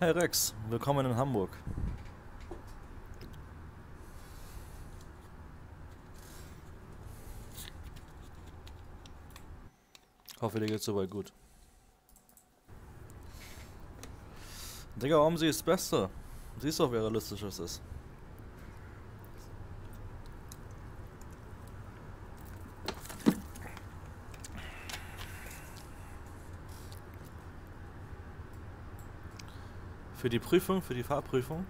Hey Rex, willkommen in Hamburg. Hoffe, dir geht's soweit gut. Digga, sie ist das Beste? Siehst doch, wie realistisch es ist. Für die Prüfung, für die Fahrprüfung?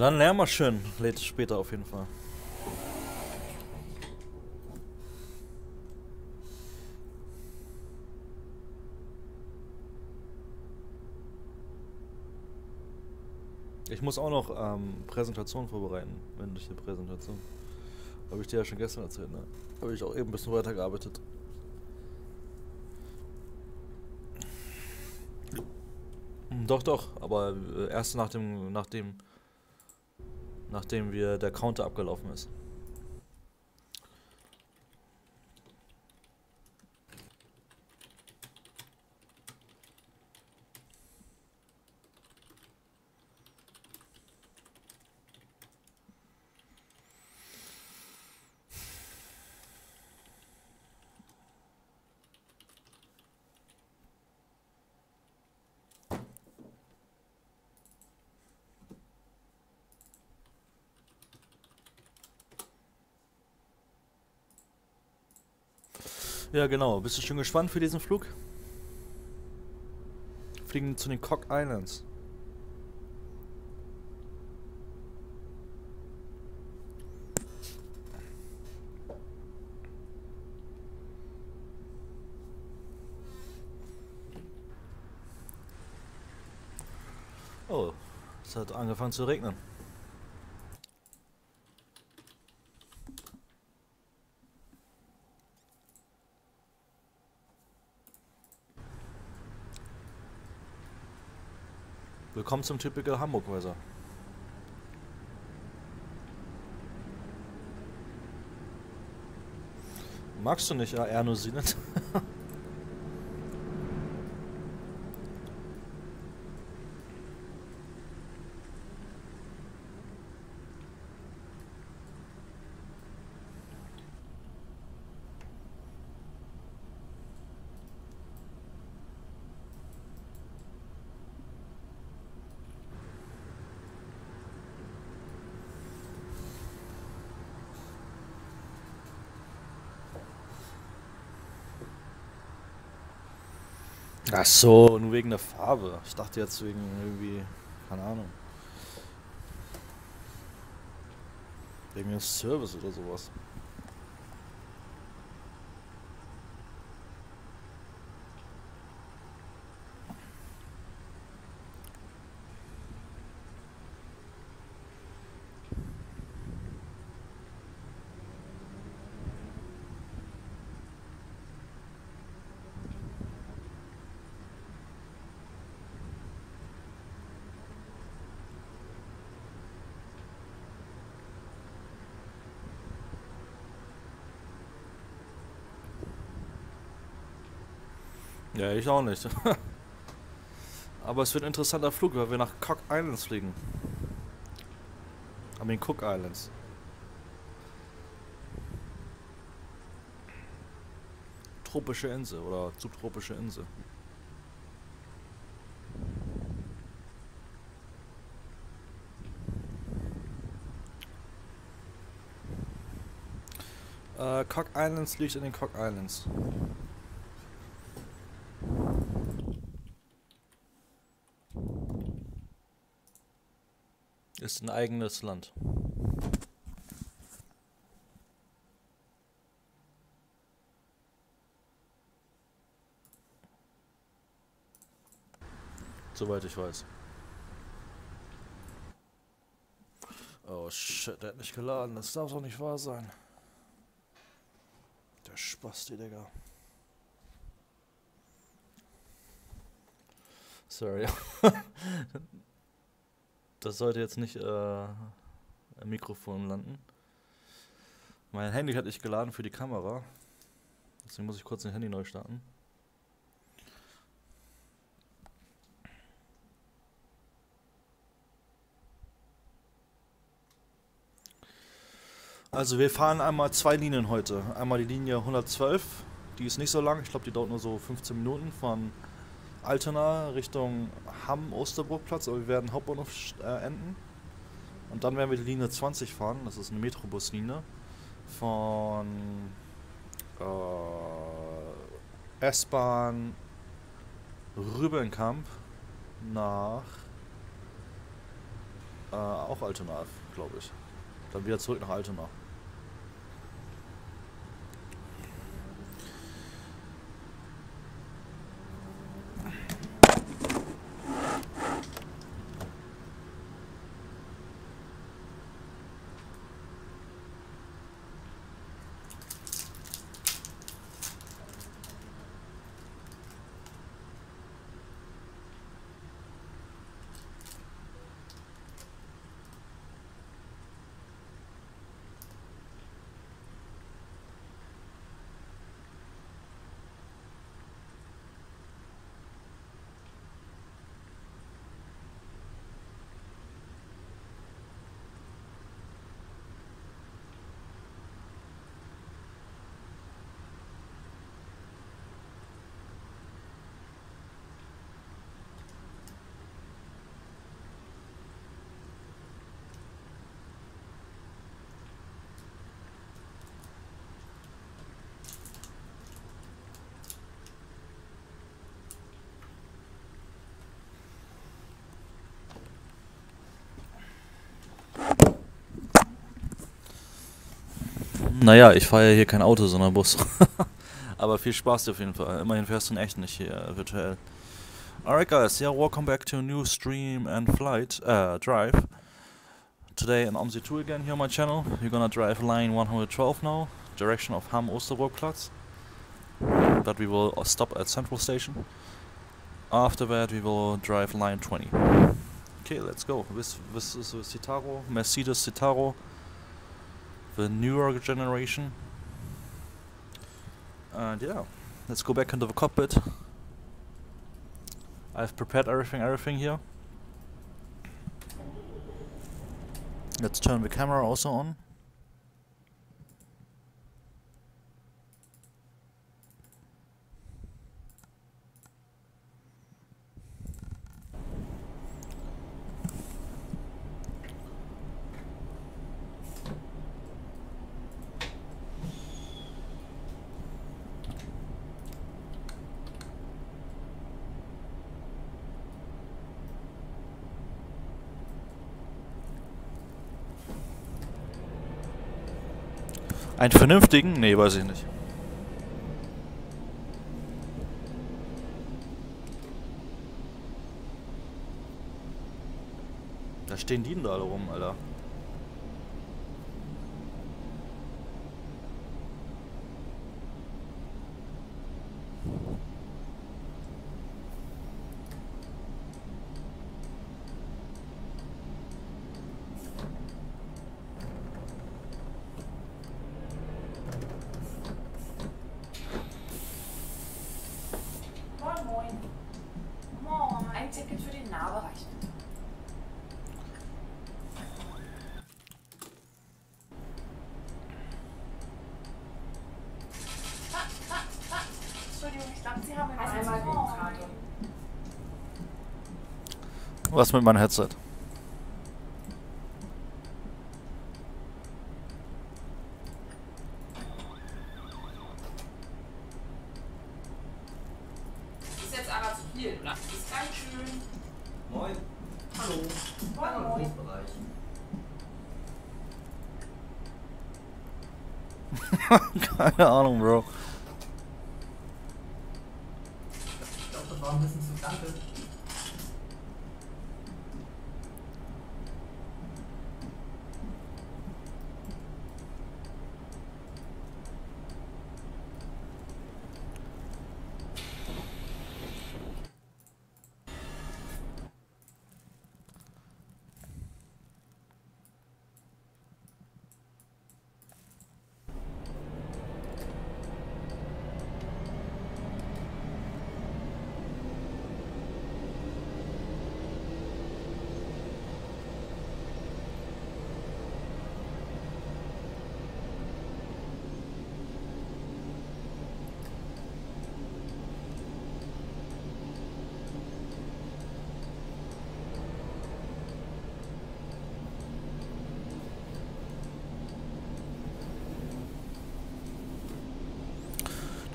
Dann lernen wir schön. Lädt später auf jeden Fall. Ich muss auch noch ähm, Präsentation vorbereiten, die Präsentation. Habe ich dir ja schon gestern erzählt, ne? Habe ich auch eben ein bisschen weitergearbeitet. Doch, doch, aber äh, erst nach dem, nach dem nachdem wir der Counter abgelaufen ist. Ja, genau. Bist du schon gespannt für diesen Flug? Fliegen zu den Cock Islands. Oh, es hat angefangen zu regnen. Willkommen zum Typical Hamburg Weather. Magst du nicht Aernosinen? Ach so, nur wegen der Farbe. Ich dachte jetzt wegen irgendwie, keine Ahnung. Wegen des Service oder sowas. Ich auch nicht. Aber es wird ein interessanter Flug, weil wir nach Cook Islands fliegen. I mean Cook Islands. Tropische Insel oder subtropische Insel. Äh, Cock Islands liegt in den Cock Islands. Ein eigenes Land. Soweit ich weiß. Oh shit, der hat nicht geladen. Das darf doch nicht wahr sein. Der Spasti, Digga. Sorry. das sollte jetzt nicht äh, im Mikrofon landen. Mein Handy hat nicht geladen für die Kamera. Deswegen muss ich kurz ein Handy neu starten. Also wir fahren einmal zwei Linien heute. Einmal die Linie 112, die ist nicht so lang, ich glaube die dauert nur so 15 Minuten von Altena Richtung Hamm-Osterbruckplatz, aber wir werden Hauptbahnhof äh, enden. Und dann werden wir die Linie 20 fahren, das ist eine Metrobuslinie von äh, S-Bahn Rübenkamp nach äh, auch Altena, glaube ich. Dann wieder zurück nach Altena. Naja, ich fahre ja hier kein Auto, sondern Bus. Aber viel Spaß dir auf jeden Fall. Immerhin fährst du in echt nicht hier äh, virtuell. Alright guys, yeah, welcome back to a new stream and flight, uh, drive. Today in OMSI 2 again here on my channel. You're gonna drive line 112 now, direction of Hamm Osterburgplatz. But we will uh, stop at Central Station. After that we will drive line 20. Okay, let's go. This, this is Citaro, Mercedes Citaro the newer generation. And yeah, let's go back into the cockpit. I've prepared everything, everything here. Let's turn the camera also on. Einen vernünftigen? Nee, weiß ich nicht. Da stehen die denn da alle rum, Alter. Was mit meinem Headset? Ist jetzt aber zu viel, oder? Ist ganz schön. Moin. Hallo. Hallo. Moin, moin. Bereich. Keine Ahnung, Bro. Ich glaube, das war ein bisschen zu knackig.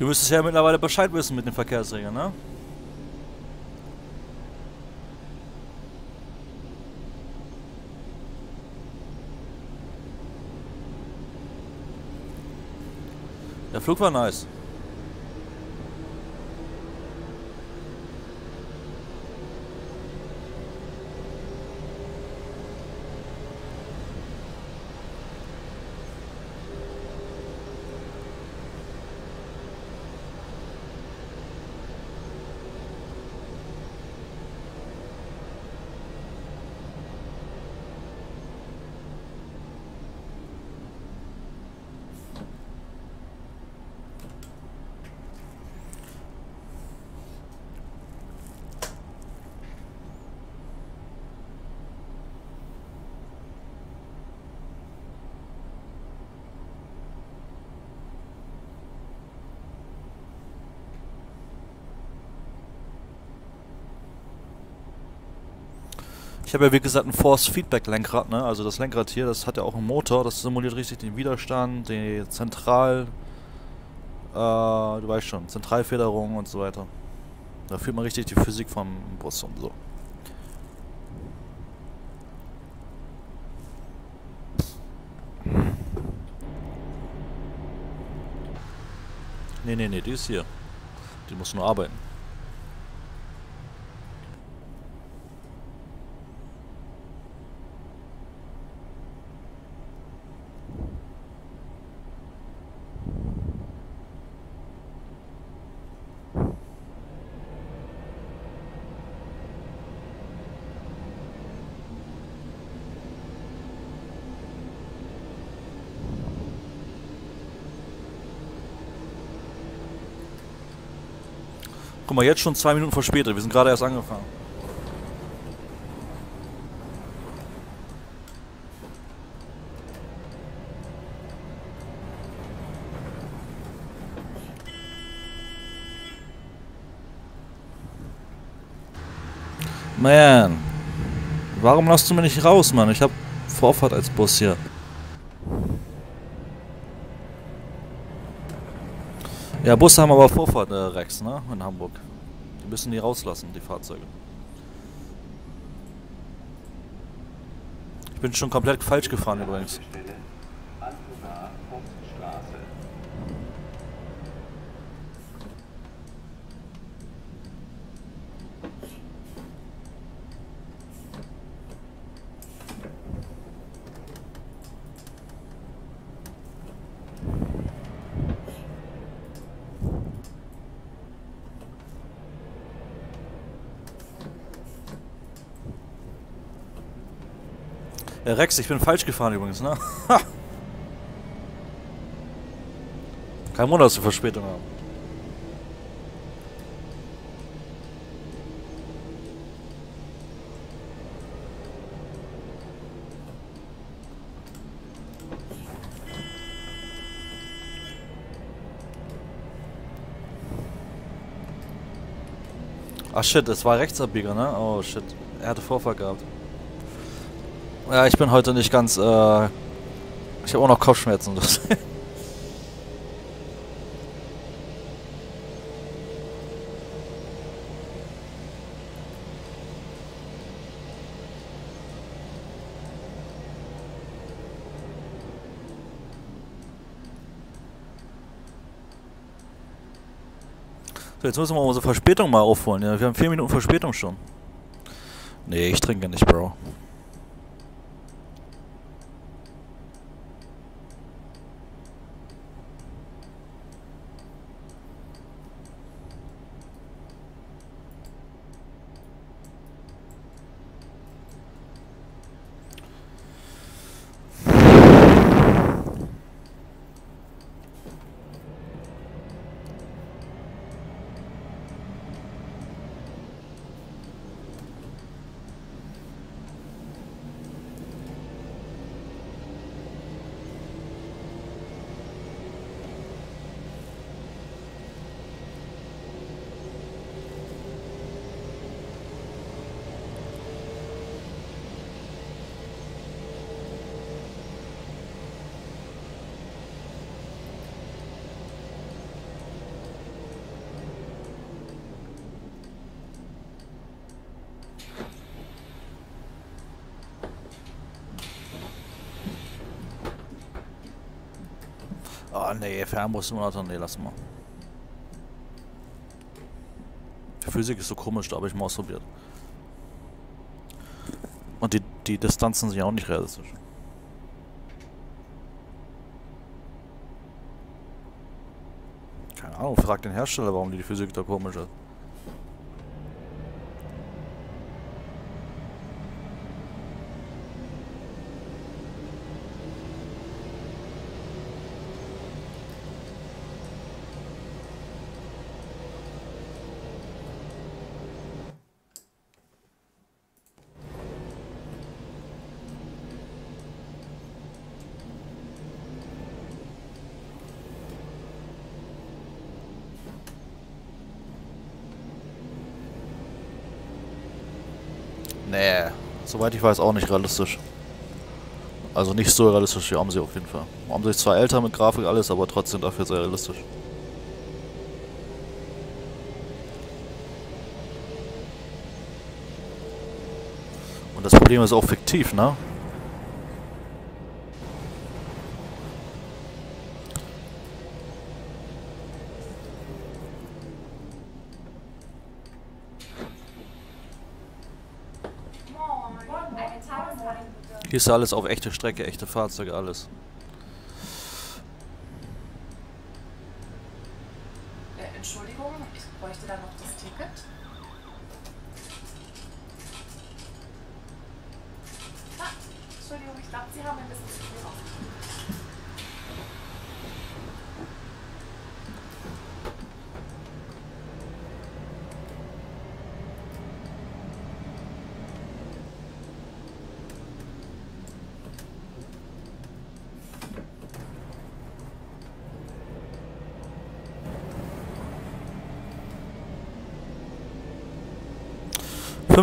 Du müsstest ja mittlerweile Bescheid wissen mit den Verkehrsregeln, ne? Der Flug war nice. Habe ja wie gesagt ein Force Feedback Lenkrad, ne? Also das Lenkrad hier, das hat ja auch einen Motor, das simuliert richtig den Widerstand, die Zentral, äh, du weißt schon, Zentralfederung und so weiter. Da fühlt man richtig die Physik vom Bus und so. Nee, nee, nee, die ist hier. Die muss nur arbeiten. Guck mal, jetzt schon zwei Minuten verspätet. Wir sind gerade erst angefangen. Man. Warum lässt du mich nicht raus, Mann? Ich hab Vorfahrt als Bus hier. Ja, Busse haben aber Vorfahrt, äh, Rex, ne? In Hamburg. Die müssen die rauslassen, die Fahrzeuge. Ich bin schon komplett falsch gefahren übrigens. Äh, Rex, ich bin falsch gefahren übrigens, ne? Kein Wunder, dass wir Verspätung haben. Ach shit, es war Rechtsabbieger, ne? Oh shit, er hatte Vorfahrt gehabt. Ja, ich bin heute nicht ganz, äh... Ich habe auch noch Kopfschmerzen. so, jetzt müssen wir unsere Verspätung mal aufholen. Ja, wir haben vier Minuten Verspätung schon. Nee, ich trinke nicht, Bro. Nee, Fernbus-Simulator, nee, lass mal. Die Physik ist so komisch, da habe ich mal ausprobiert. Und die, die Distanzen sind ja auch nicht realistisch. Keine Ahnung, frag den Hersteller, warum die Physik da komisch ist. Nee, soweit ich weiß auch nicht realistisch. Also nicht so realistisch wie Amsi auf jeden Fall. Amsi ist zwar älter mit Grafik alles, aber trotzdem dafür sehr realistisch. Und das Problem ist auch fiktiv, ne? Moin. Eine Tageskarte bitte. Hier ist alles auf echte Strecke, echte Fahrzeuge, alles.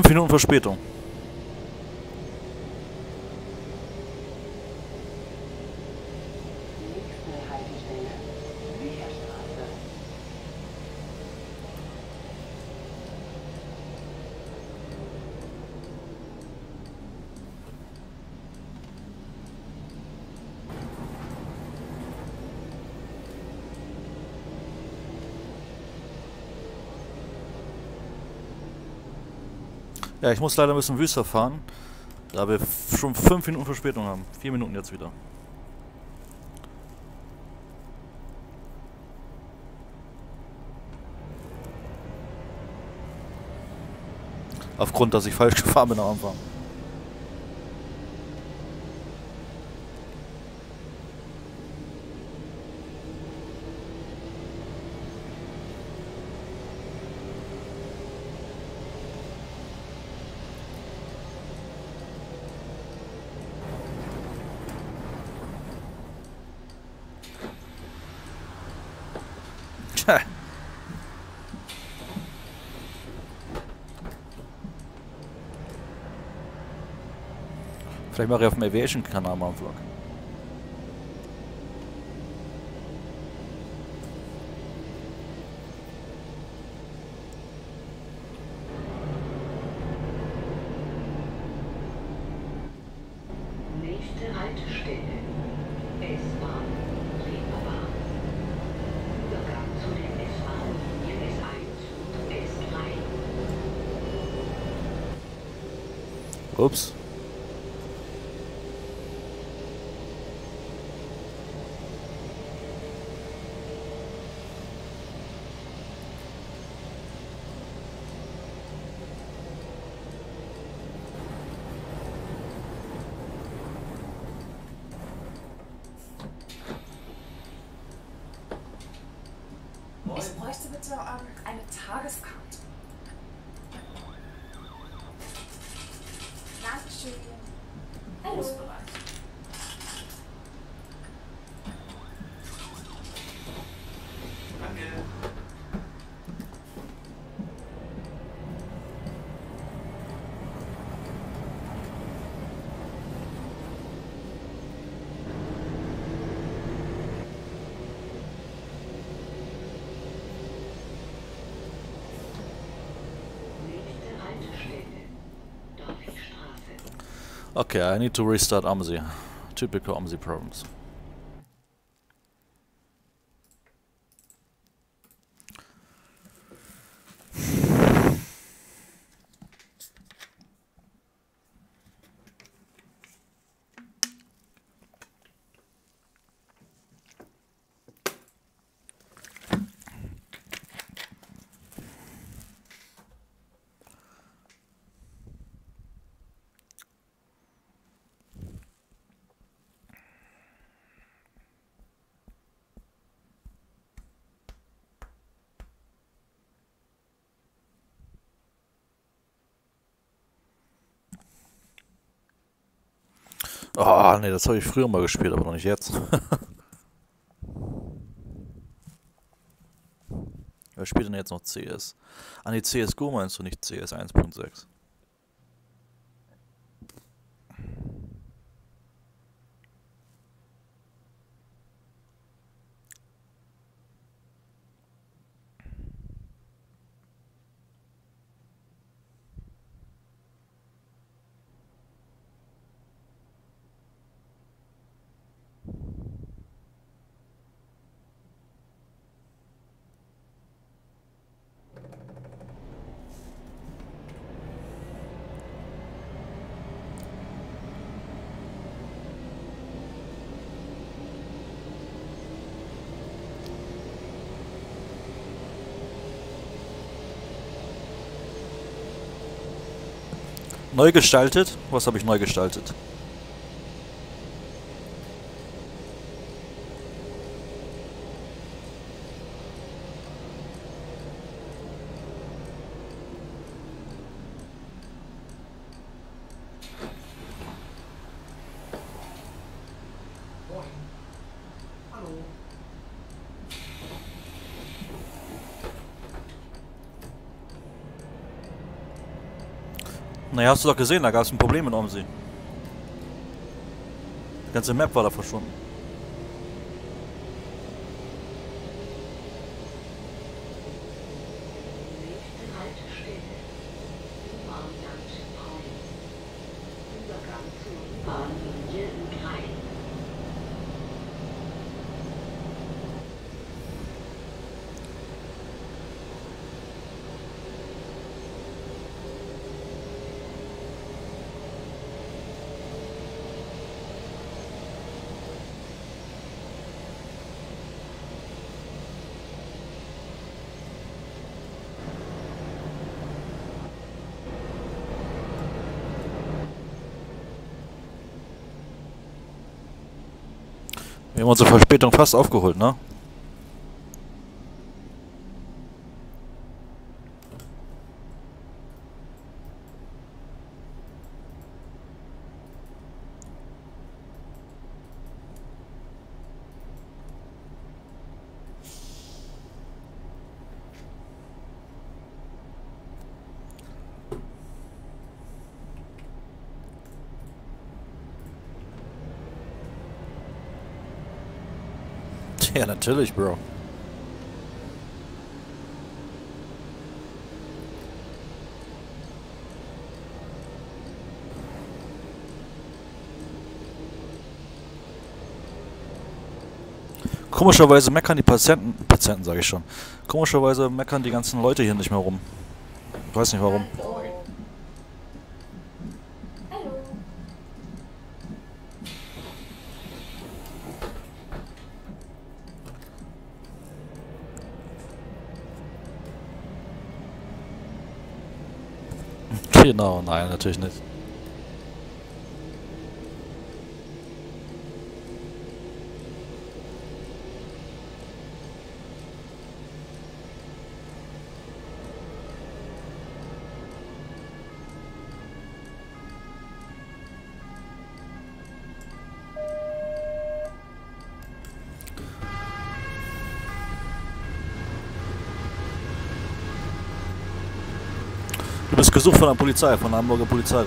5 Minuten Verspätung. Ja, ich muss leider ein bisschen Wüster fahren, da wir schon fünf Minuten Verspätung haben. Vier Minuten jetzt wieder. Aufgrund, dass ich falsch gefahren bin am Anfang. Tja. Vielleicht mache ich auf dem Aviation-Kanal mal einen Vlog. Nächste Okay, I need to restart AMSI. Typical AMSI problems. Oh, nee, das habe ich früher mal gespielt, aber noch nicht jetzt. Wer spielt denn jetzt noch CS? Ah, nee, CSGO meinst du nicht CS 1.6? Neu gestaltet? Was habe ich neu gestaltet? Naja, hast du doch gesehen, da gab es ein Problem in Omsi. Die ganze Map war da verschwunden. Nächste Haltestelle. U-Bahn-Land Freund. Übergang zur U-Bahn-Linie U3. Wir haben unsere Verspätung fast aufgeholt, ne? Ja, natürlich, Bro. Komischerweise meckern die Patienten, Patienten sage ich schon. Komischerweise meckern die ganzen Leute hier nicht mehr rum. Ich weiß nicht warum. Hallo. Hallo. Genau, nein, natürlich nicht. Gesucht von der Polizei, von der Hamburger Polizei.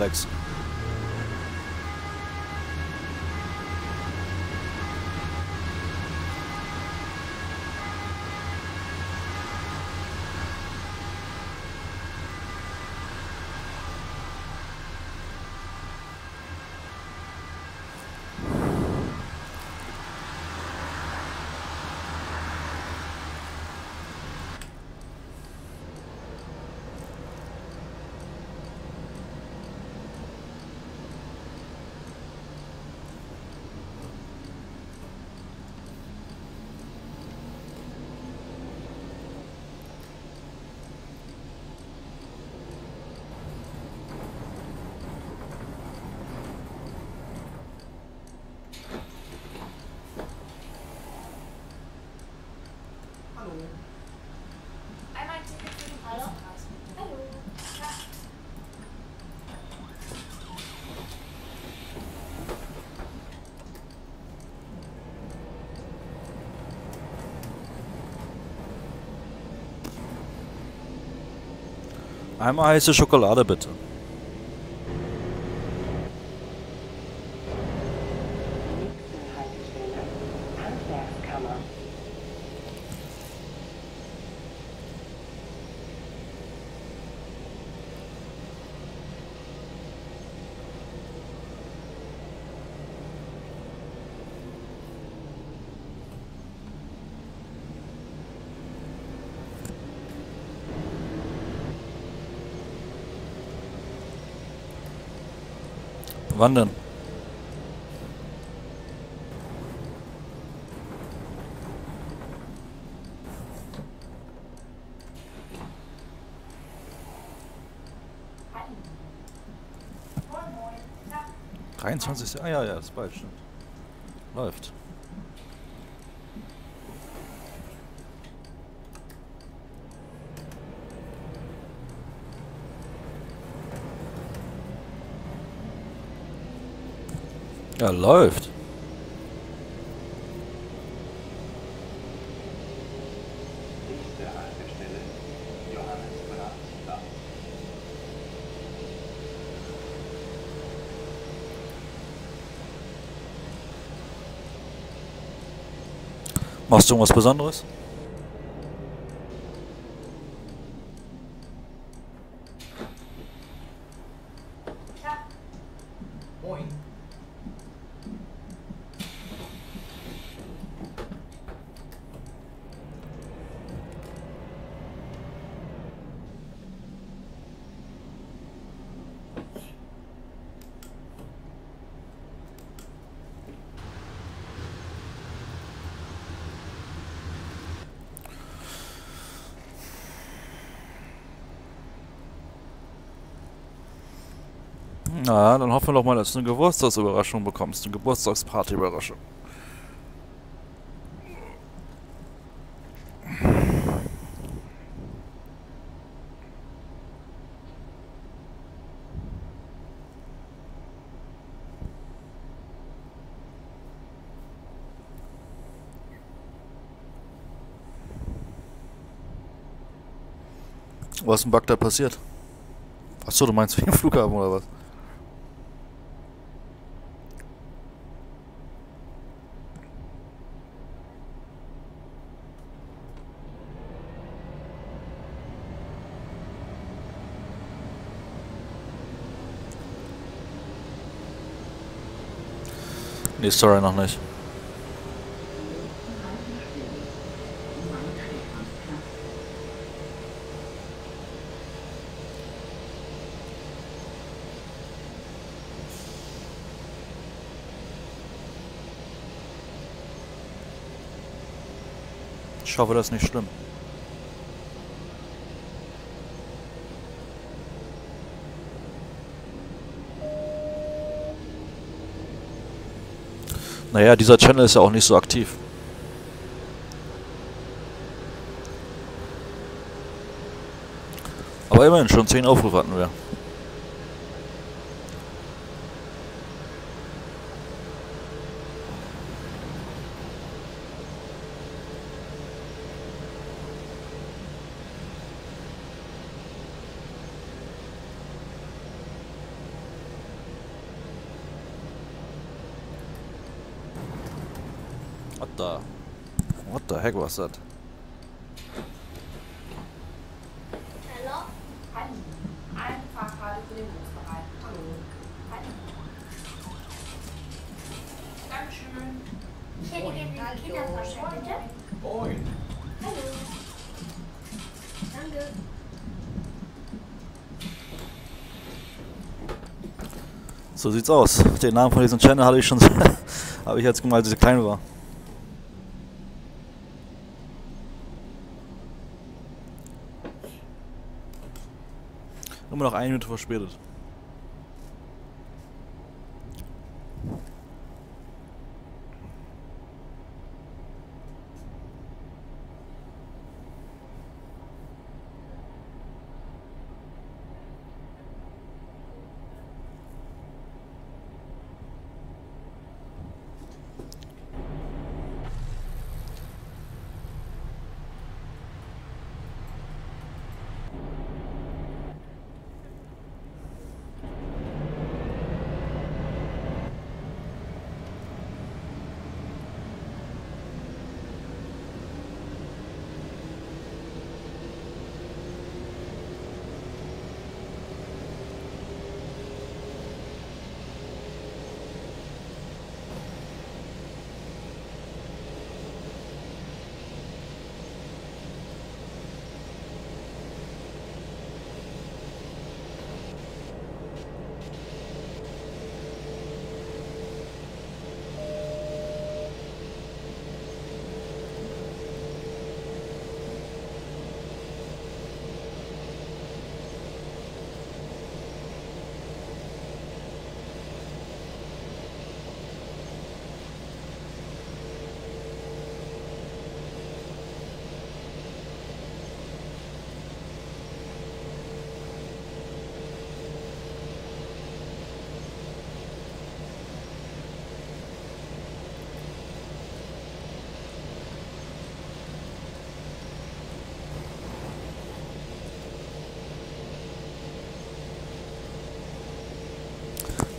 Einmal heiße Schokolade bitte. Nächste Haltestelle, Handwerkskammer. Wann denn? 23. Ah ja, ja, ist bald, stimmt. Läuft. Ja, läuft. Machst du irgendwas Besonderes? Moin. Wir doch mal, dass du eine Geburtstagsüberraschung bekommst. Eine Geburtstagsparty-Überraschung. Was ist denn Bagdad passiert? Achso, du meinst wegen Flughafen oder was? Nee, sorry, noch nicht. Ich hoffe, das ist nicht schlimm. Naja, dieser Channel ist ja auch nicht so aktiv. Aber immerhin, schon 10 Aufrufe hatten wir. What the? What the heck was that? Hallo? Hallo. Eine Fahrkarte für den Bus bereit. Hallo. Hallo. Dankeschön. Ich hätte gerne den Kinderfahrschein, bitte. Moin. Hallo. Danke. So sieht's aus. Den Namen von diesem Channel hatte ich schon, habe ich jetzt gemalt, als ich klein war. Immer noch eine Minute verspätet.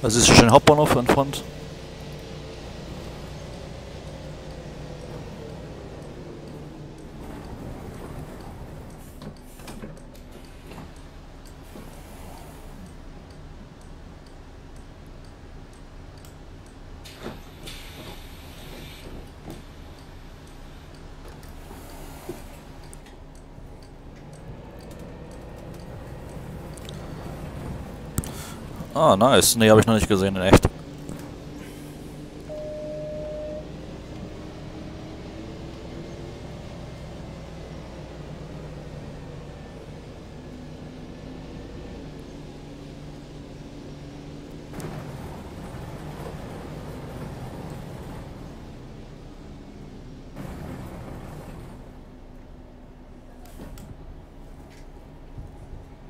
Das ist schon Hauptbahnhof in Ah, nice. Nee, habe ich noch nicht gesehen in echt.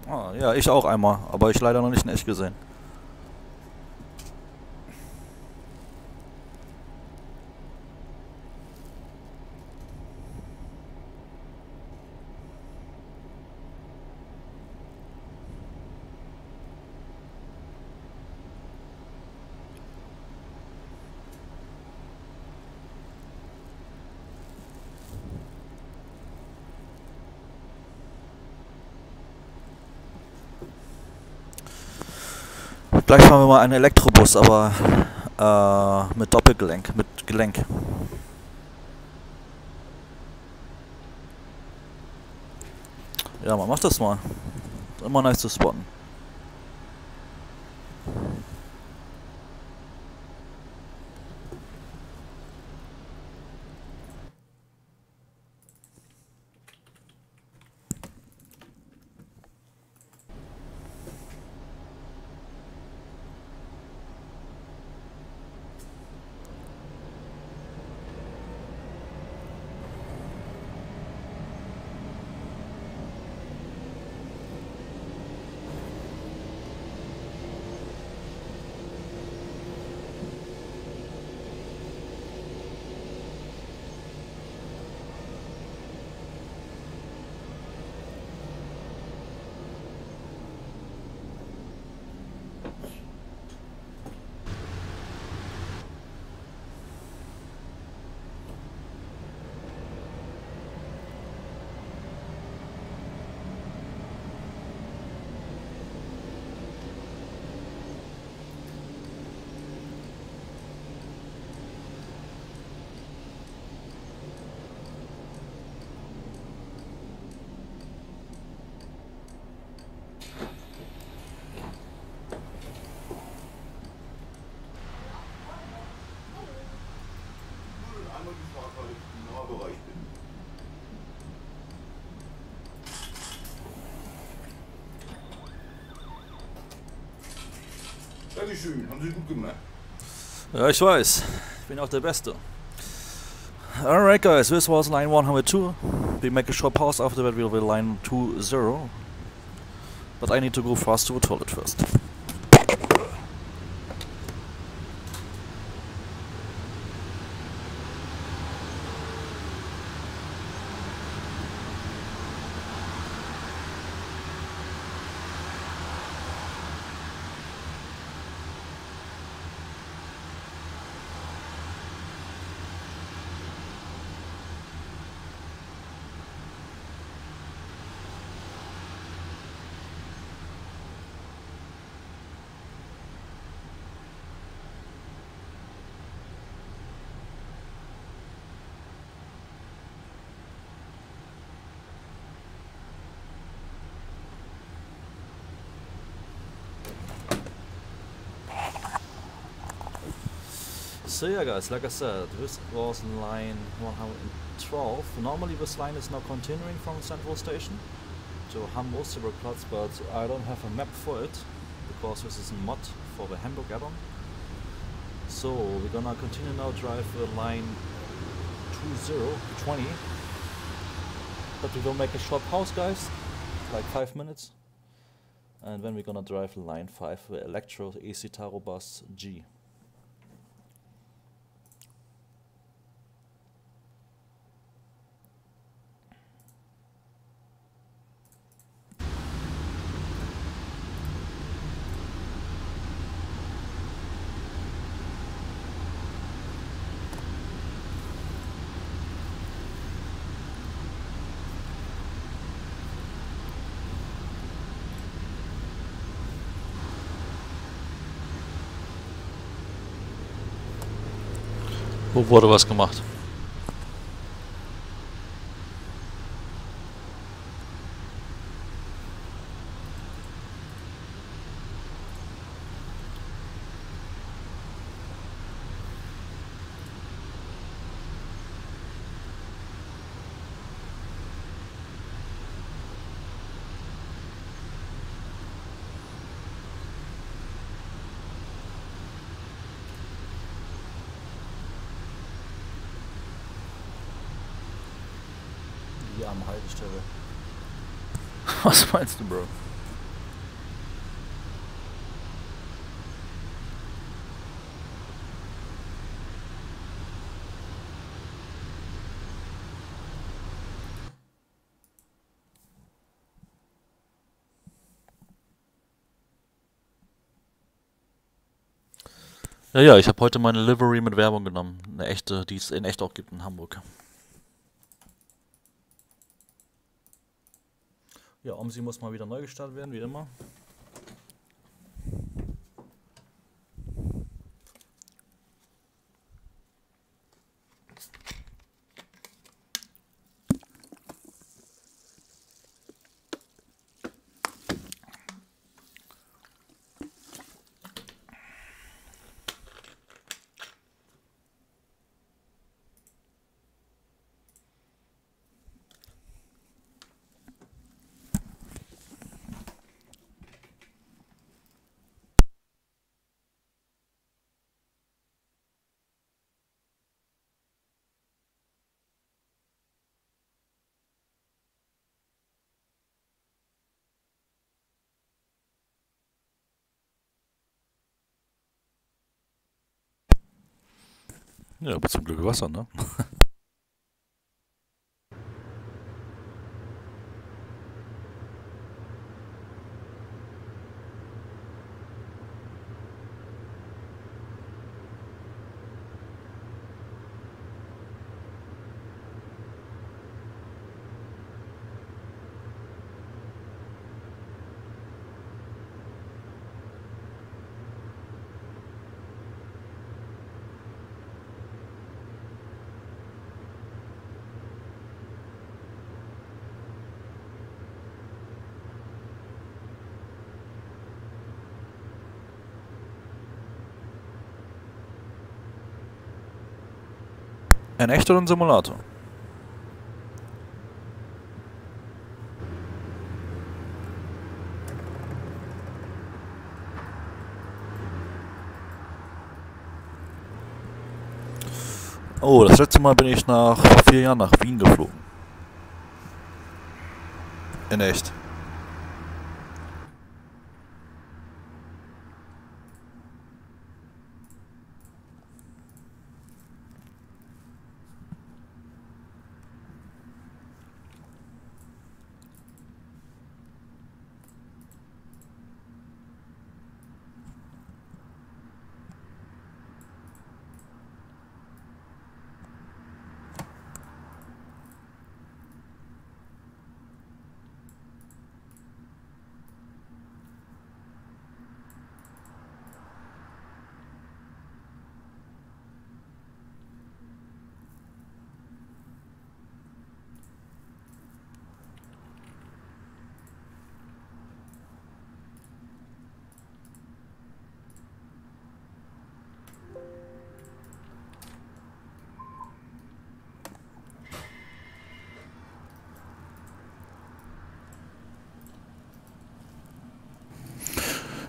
Ah, ja, ich auch einmal, aber ich leider noch nicht in echt gesehen. Gleich fahren wir mal einen Elektrobus, aber äh, mit Doppelgelenk, mit Gelenk. Ja, man macht das mal. Immer nice zu spotten. Haben Sie gut gemacht. Ja, ich weiß. Ich bin auch der Beste. Alright guys, this was line 102. We make a short pause after that we'll be line 20. But I need to go fast to the toilet first. So yeah guys, like I said, this was line 112. Normally this line is now continuing from Central Station to Hamburg Silberplatz, but I don't have a map for it because this is a mod for the Hamburg add-on. So we're gonna continue now drive the line 2020. But we will make a short pause guys, like 5 minutes. And then we're gonna drive line 5, the Electro AC Taro Bus G. wurde was gemacht? Die am Haltestelle. Was meinst du, Bro? Ja, ja, ich habe heute meine Livery mit Werbung genommen. Eine echte, die es in echt auch gibt in Hamburg. Ja, Omsi muss mal wieder neu gestartet werden, wie immer. Ja, aber zum Glück Wasser, ne? Ein echt oder ein Simulator? Oh, das letzte Mal bin ich nach vier Jahren nach Wien geflogen. In echt.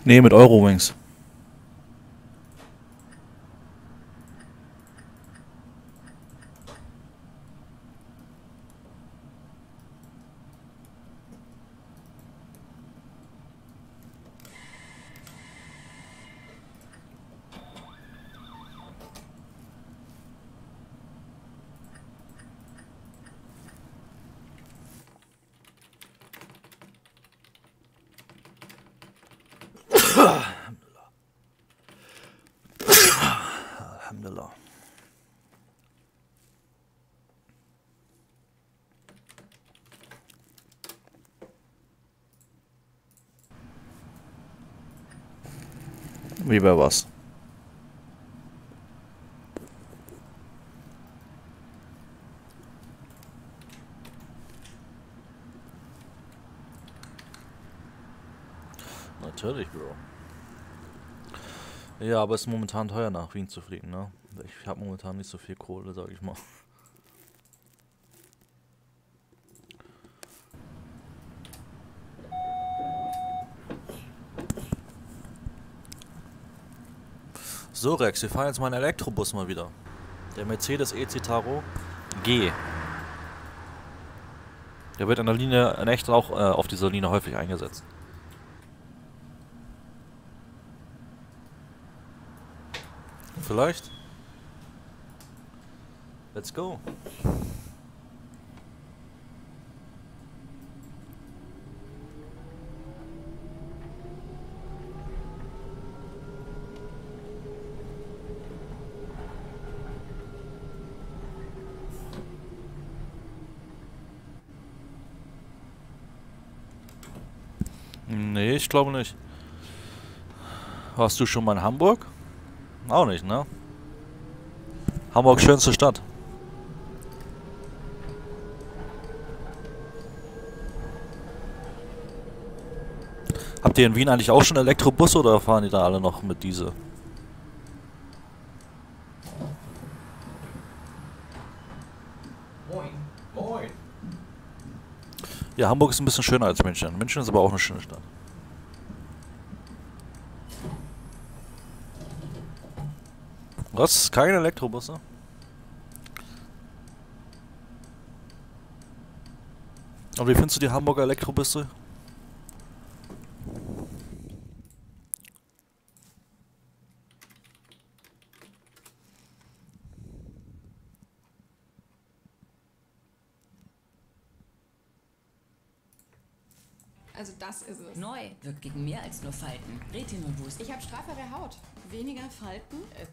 Nee, mit Eurowings. Wie bei was? Natürlich, Bro. Ja, aber es ist momentan teuer nach Wien zu fliegen, ne? Ich habe momentan nicht so viel Kohle, sag ich mal. So Rex, wir fahren jetzt mal einen Elektrobus mal wieder. Der Mercedes E-Citaro G. Der wird in der Linie, in echt auch äh, auf dieser Linie häufig eingesetzt. Vielleicht? Let's go. Nee, ich glaube nicht. Warst du schon mal in Hamburg? Auch nicht, ne? Hamburg schönste Stadt. Habt ihr in Wien eigentlich auch schon Elektrobusse oder fahren die da alle noch mit diese? Moin. Moin. Ja, Hamburg ist ein bisschen schöner als München. München ist aber auch eine schöne Stadt. Was? Keine Elektrobusse? Und wie findest du die Hamburger Elektrobusse? Also das ist es. Neu wirkt gegen mehr als nur Falten. Retinol-Boost. Ich habe straffere Haut. Weniger Falten. Äh,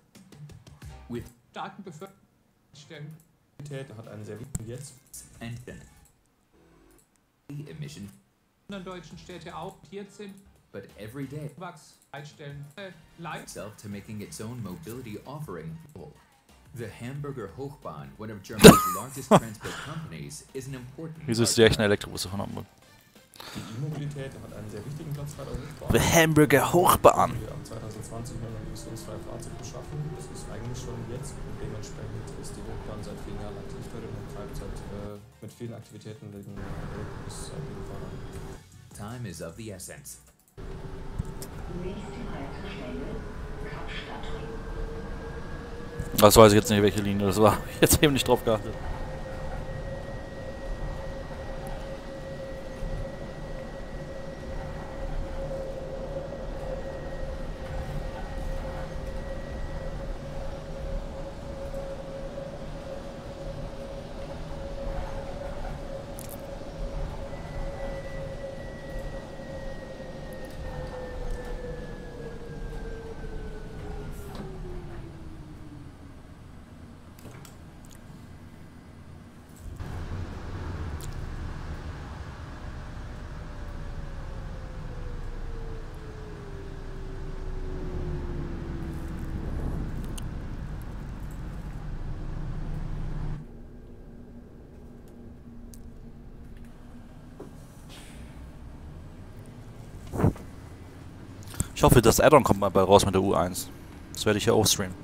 With Datenbeförderung hat einen sehr wichtigen jetzt. Enten. Emission, anderen deutschen Städte auch hier sind. but every day Wachs einstellen. Äh, Light. itself to making its own mobility offering. The Hamburger Hochbahn, one of Germany's largest transport companies, is an important Wieso ist die echt of eine Elektrobusse von Hamburg? Die E-Mobilität hat einen sehr wichtigen Platz bei der Hochbahn. The Hamburger Hochbahn. Wir ab 2020 nur noch emissionsfreie Fahrzeuge beschaffen. Das ist eigentlich schon jetzt. Und dementsprechend ist die Hochbahn seit vielen Jahren aktiv dort und treibt seit, äh, mit vielen Aktivitäten den Elektrobus äh, gegen Fahrer. time is of the essence. Das weiß ich jetzt nicht, welche Linie das war. Jetzt eben nicht drauf geachtet. Ich hoffe, das Add-on kommt mal bald raus mit der U1. Das werde ich ja auch streamen.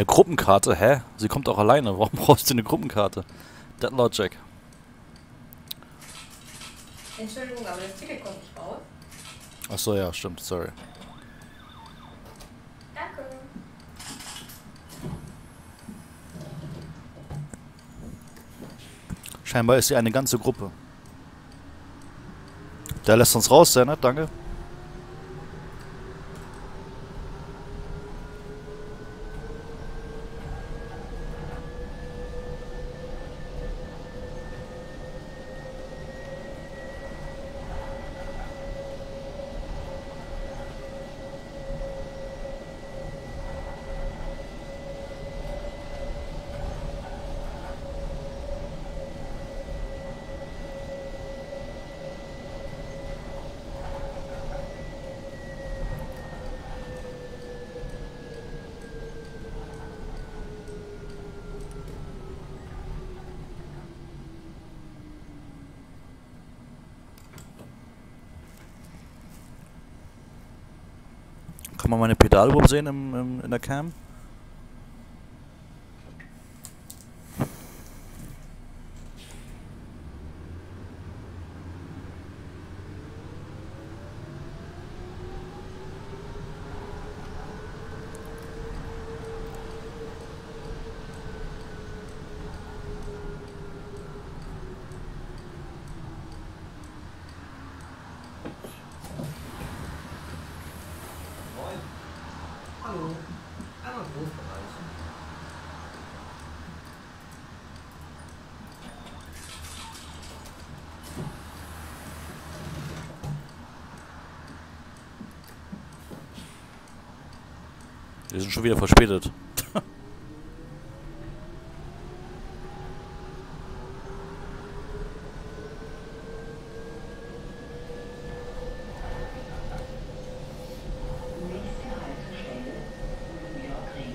Eine Gruppenkarte? Hä? Sie kommt auch alleine. Warum brauchst du eine Gruppenkarte? Dead Logic. Entschuldigung, aber das Ticket kommt nicht raus. Achso, ja, stimmt. Sorry. Danke. Scheinbar ist sie eine ganze Gruppe. Der lässt uns raus, nett, danke. Überhaupt sehen im, im, in der Cam? Hallo, einmal Großbereich. Wir sind schon wieder verspätet. Nächste Haltestelle, New York Ring.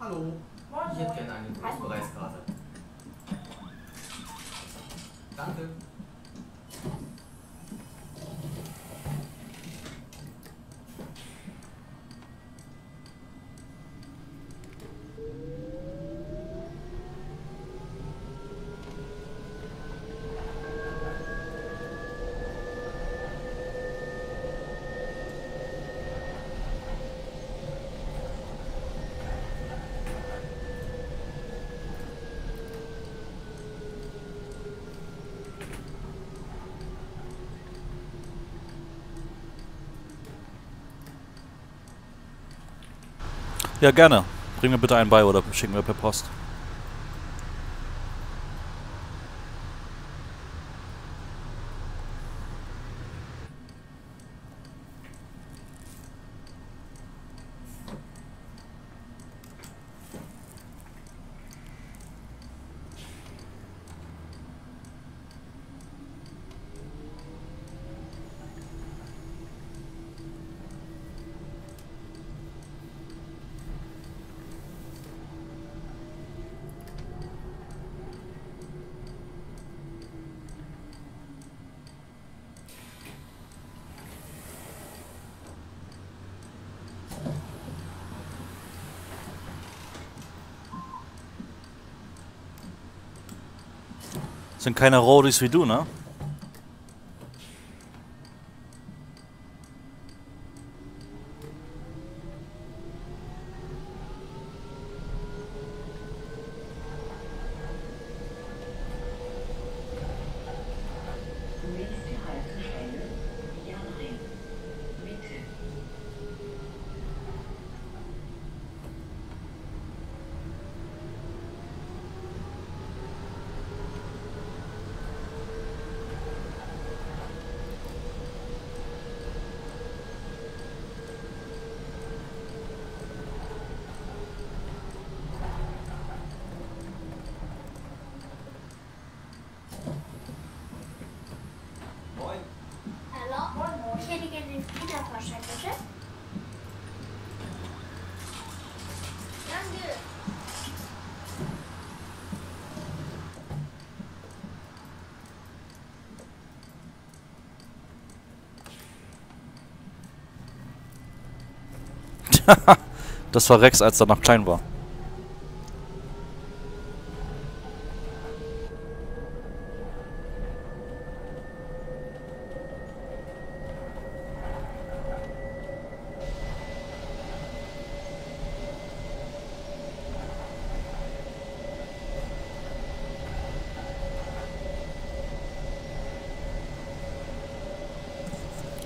Hallo, ich hätte gerne eine Großbereichskarte. Danke. Ja, gerne. Bring mir bitte einen bei oder schicken wir per Post. Sind keine Roadies wie du, ne? Nächste Haltestelle, Janring. Mitte. das war Rex, als er noch klein war.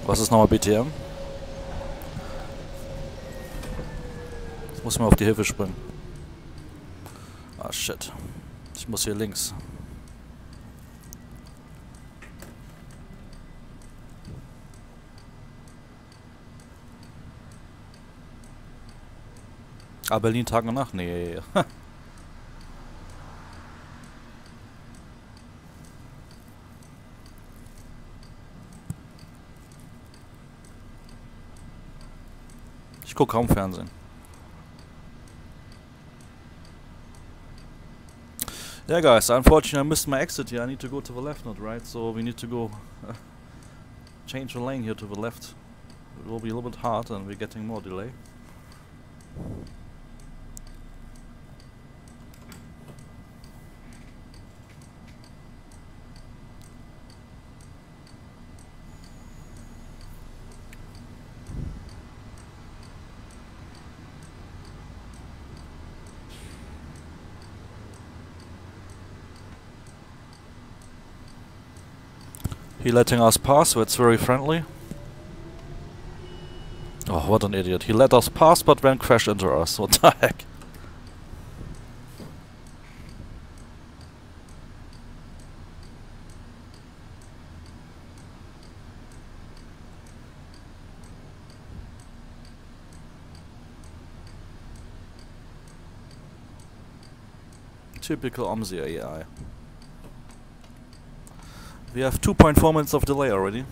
Was ist nochmal BTM? Muss man auf die Hilfe springen. Ah, shit. Ich muss hier links. Ah, Berlin Tag und Nacht? Nee. Ich gucke kaum Fernsehen. Yeah, guys, unfortunately I missed my exit here. I need to go to the left, not right. So we need to go uh, change the lane here to the left. It will be a little bit hard and we're getting more delay. He letting us pass, so it's very friendly. Oh, what an idiot. He let us pass, but then crashed into us. What the heck? Typical OMSI AI. We have 2.4 minutes of delay already.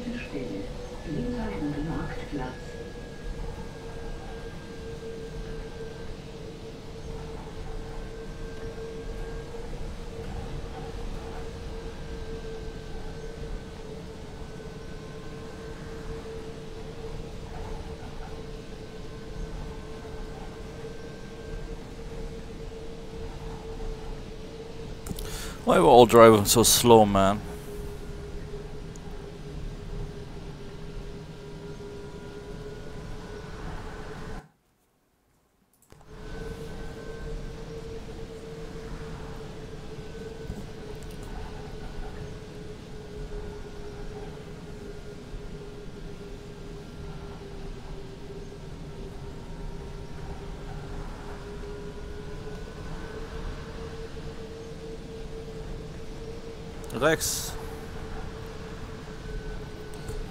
Haltestelle. Linkerhude Marktplatz. Why were all driving so slow, man?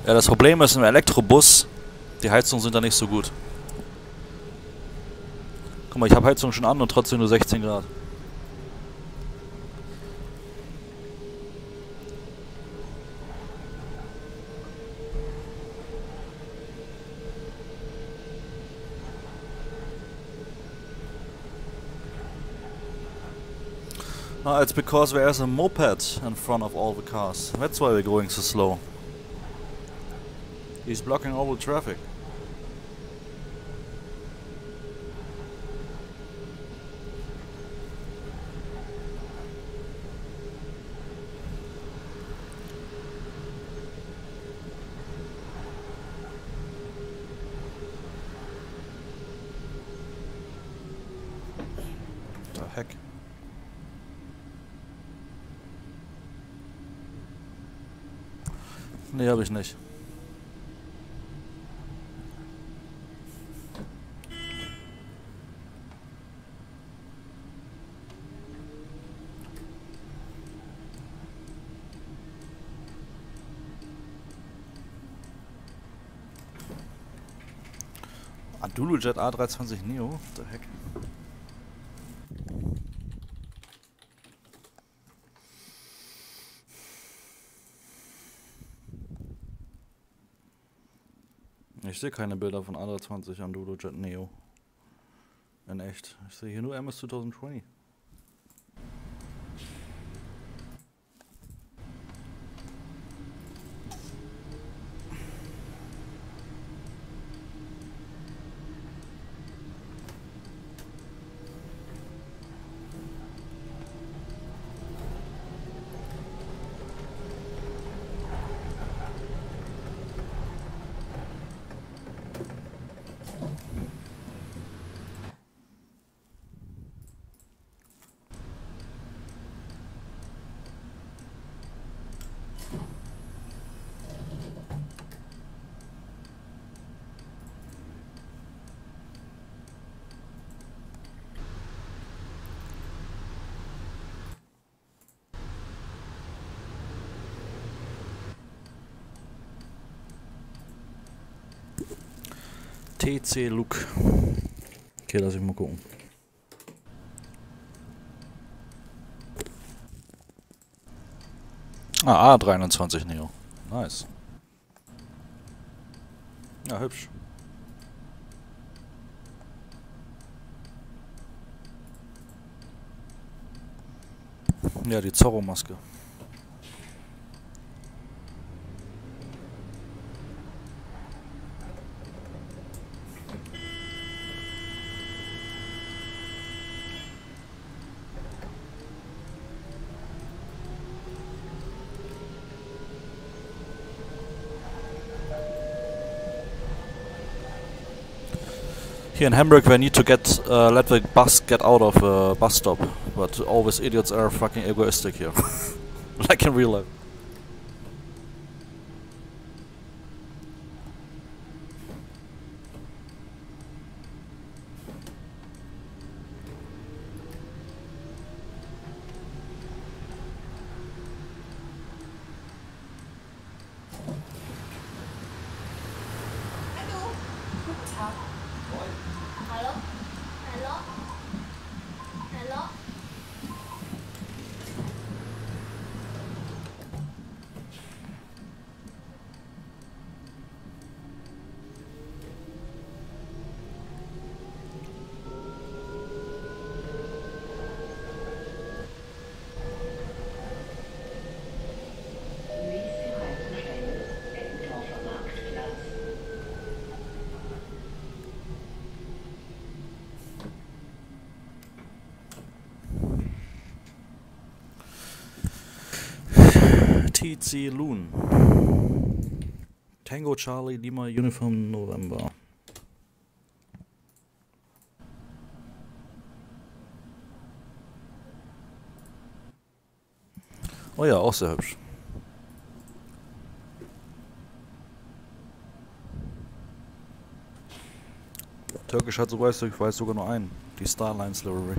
Ja, das Problem ist im Elektrobus, die Heizungen sind da nicht so gut. Guck mal, ich habe Heizung schon an und trotzdem nur 16 Grad. Ah, it's because there's a moped in front of all the cars. That's why we're going so slow. He's blocking all the traffic. The heck? Nee, habe ich nicht. Andulujet A320 Neo? What the heck? Ich sehe keine Bilder von A320 Andulujet Neo. In echt. Ich sehe hier nur MS 2020. TC Look. Okay, lass ich mal gucken. Ah, A23 Neo. Nice. Ja, hübsch. Ja, die Zorro-Maske. Here in Hamburg, we need to get uh, let the bus get out of a bus stop, but always idiots are fucking egoistic here, like in real life. Loon. Tango Charlie Lima Uniform November. Oh ja, auch sehr hübsch. Türkisch hat, so weiß ich weiß sogar nur einen. Die Starlines Livery.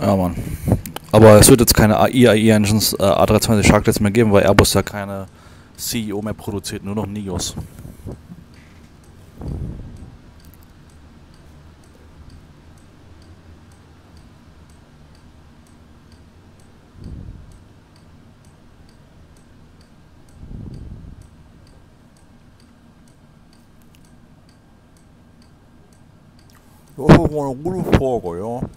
Ja, Mann. Aber es wird jetzt keine AI-Engines äh, A320 Sharklets mehr geben, weil Airbus ja keine CEO mehr produziert, nur noch Nios. Oh, eine gute Frage, ja.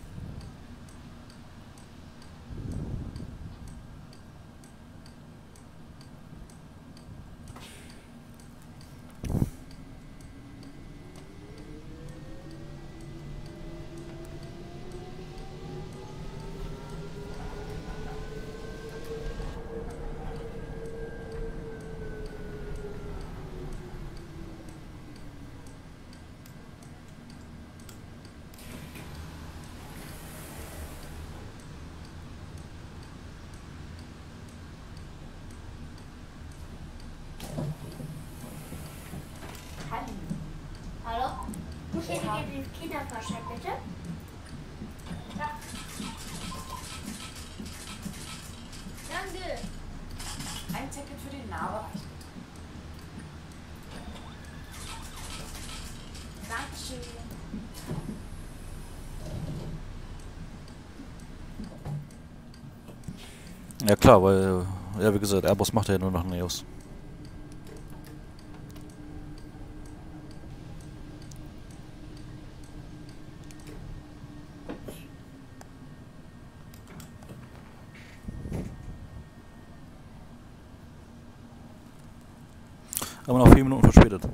Okay, wir gehen den Kinderfahrschein bitte. Ja. Danke. Ein Ticket für den Nahbereich. Dankeschön. Ja klar, weil, ja wie gesagt, Airbus macht ja nur noch Neos. Aber noch vier Minuten verspätet.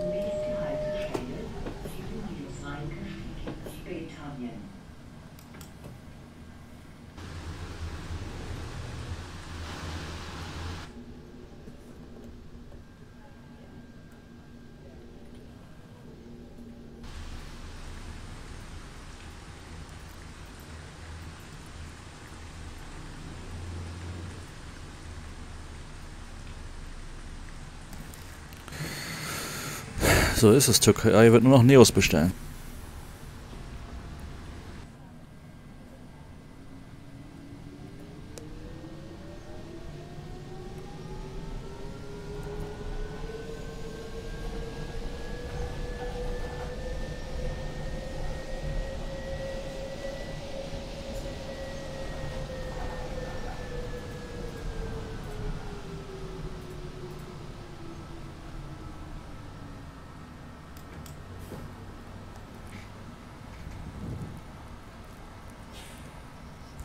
Nächste Haltestelle, Julius Reinke, Späthamien. So ist es, Türkei wird nur noch Neos bestellen.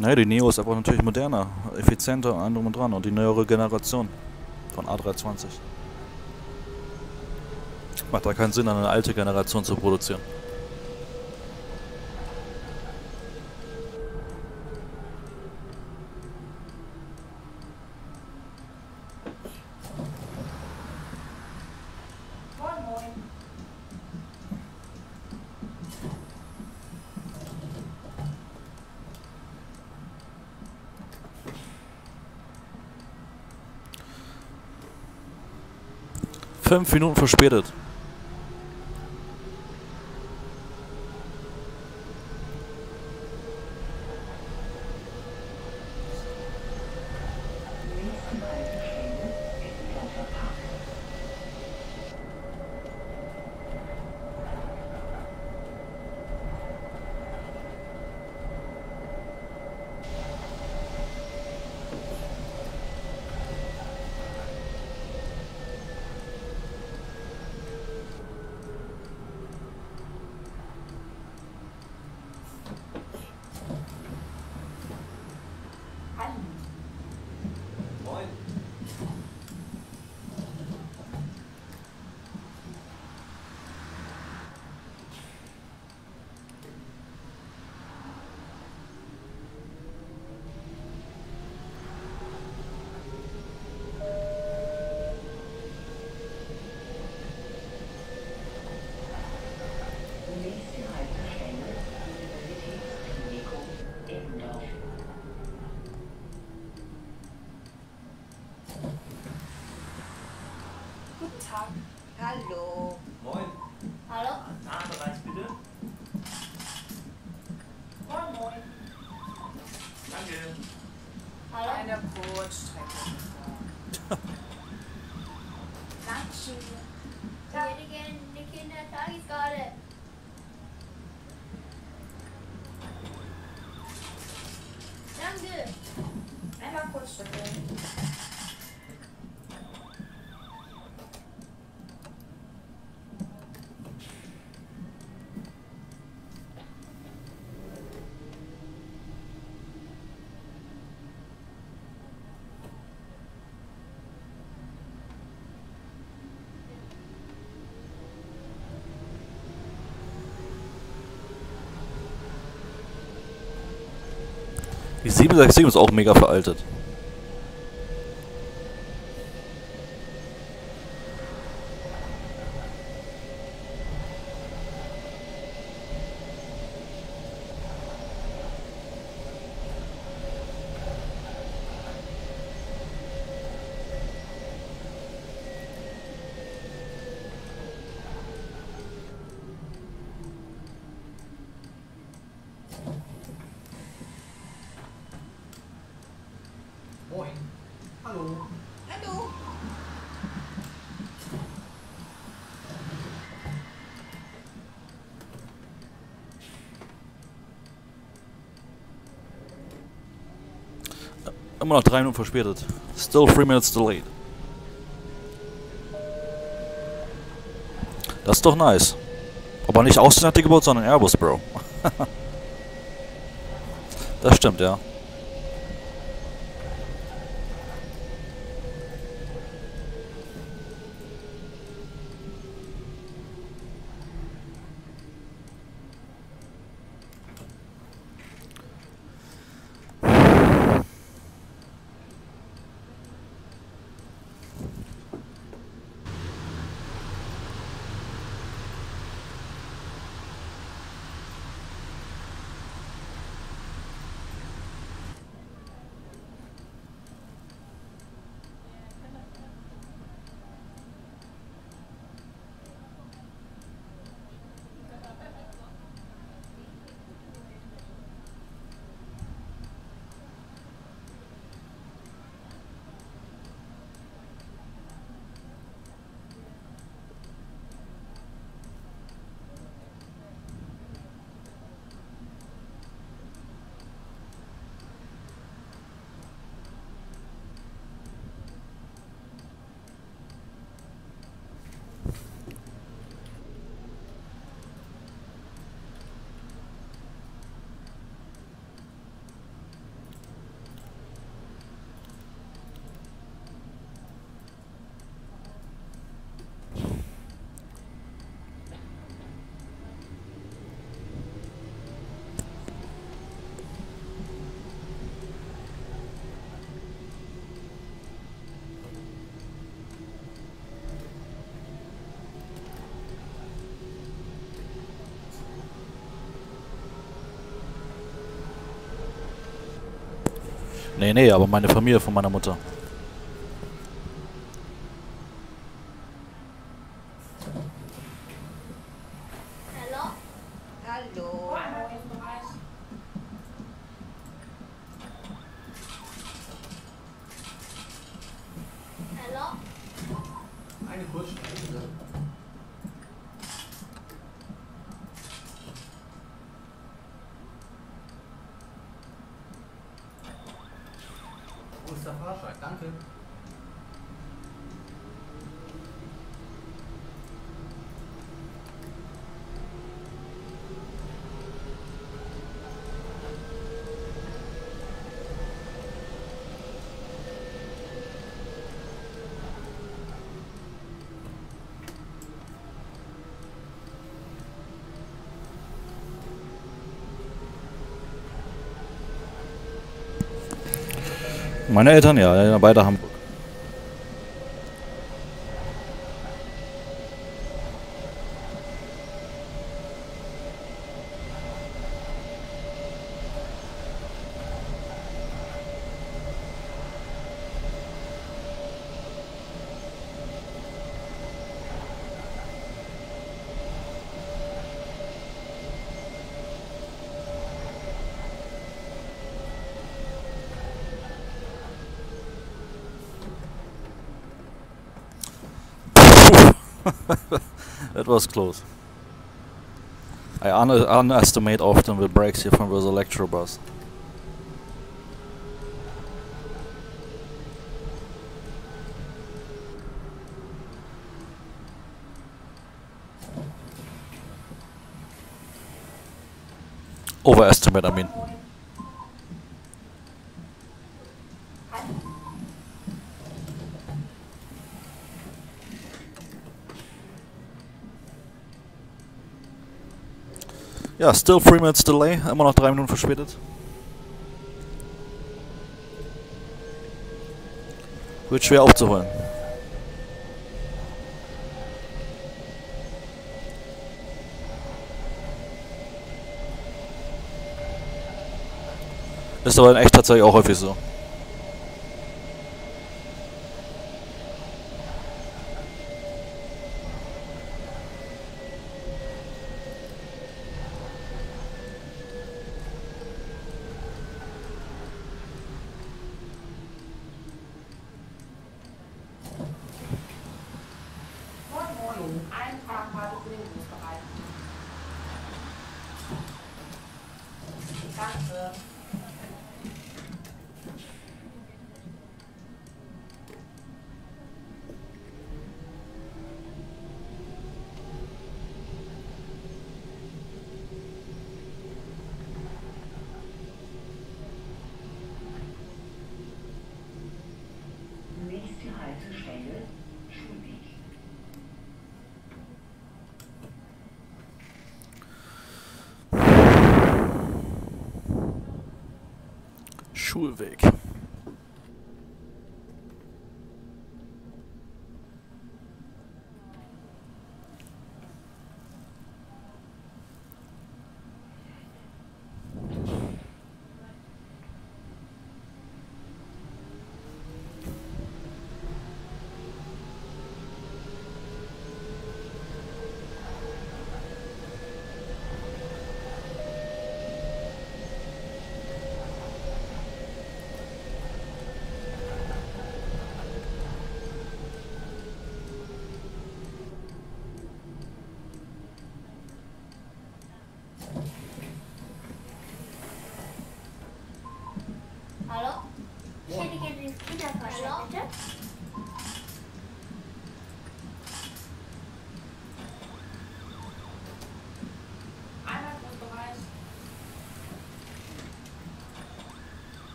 Naja, die Neo ist aber natürlich moderner, effizienter und drum und dran und die neuere Generation von A320. Macht da keinen Sinn, eine alte Generation zu produzieren. Fünf Minuten verspätet. Die 767 ist auch mega veraltet. Immer noch drei Minuten verspätet. Still three minutes delayed. Das ist doch nice. Aber nicht Austin hat die gebaut, sondern Airbus, Bro. das stimmt, ja. Nee, aber meine Familie von meiner Mutter. Hallo? Hallo. Hallo? Eine Kurzstrecke. Wo ist der Fahrschein? Danke. Meine Eltern, ja, beide Hamburg. that was close. I un underestimate often the brakes here from those electrobus. Overestimate, I mean. Ja, still 3 minutes delay, immer noch 3 Minuten verspätet. Wird schwer aufzuholen. Ist aber in echt tatsächlich auch häufig so.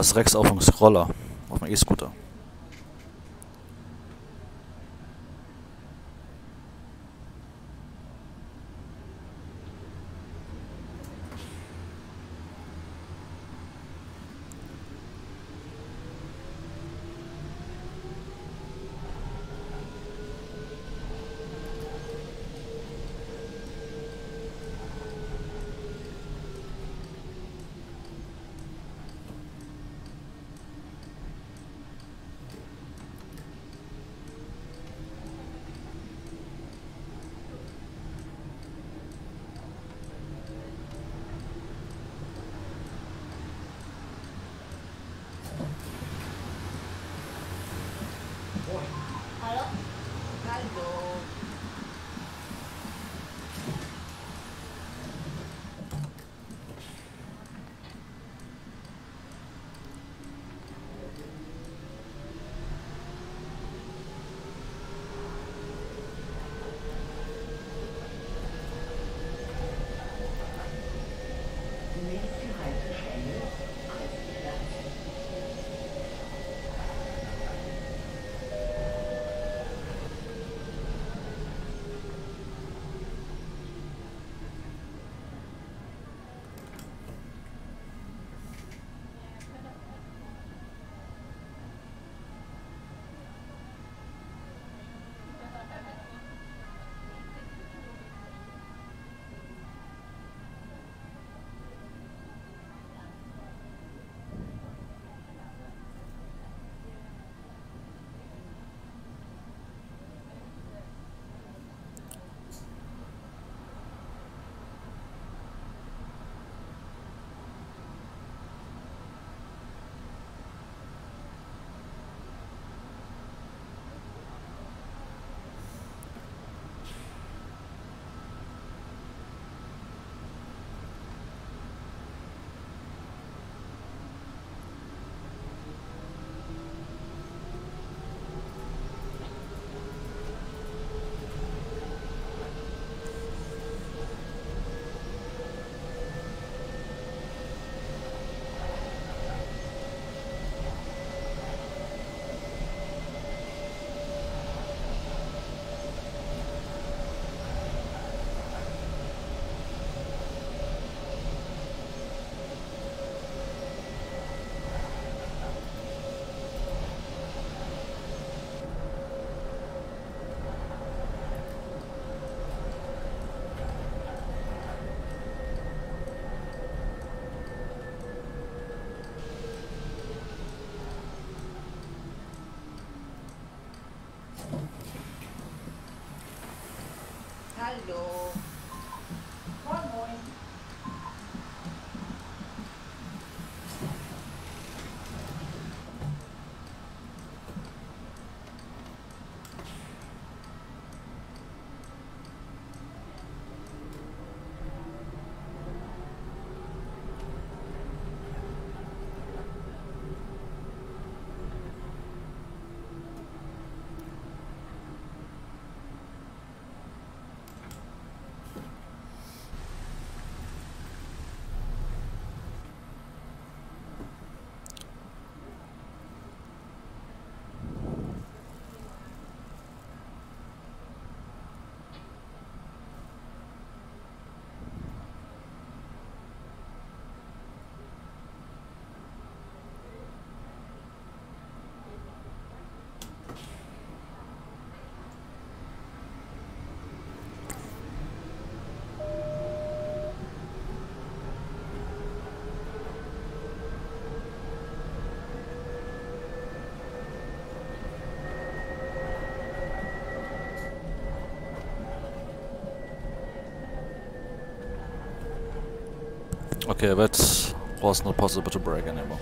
Ist Rex auf dem Scroller. Auf dem E-Scooter. Hallo. Okay, that was not possible to break anymore.